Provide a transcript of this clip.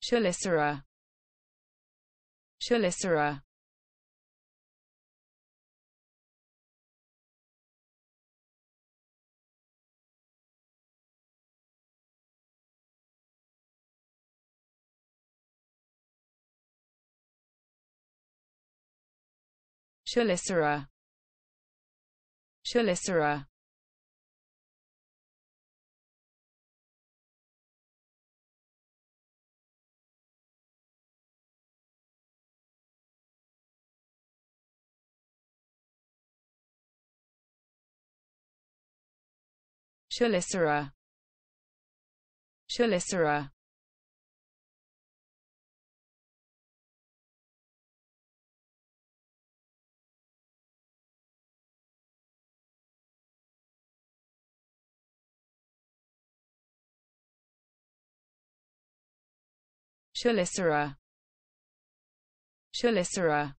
chelicera chelicera chelicera chelicera chelicera chelicera chelicera chelicera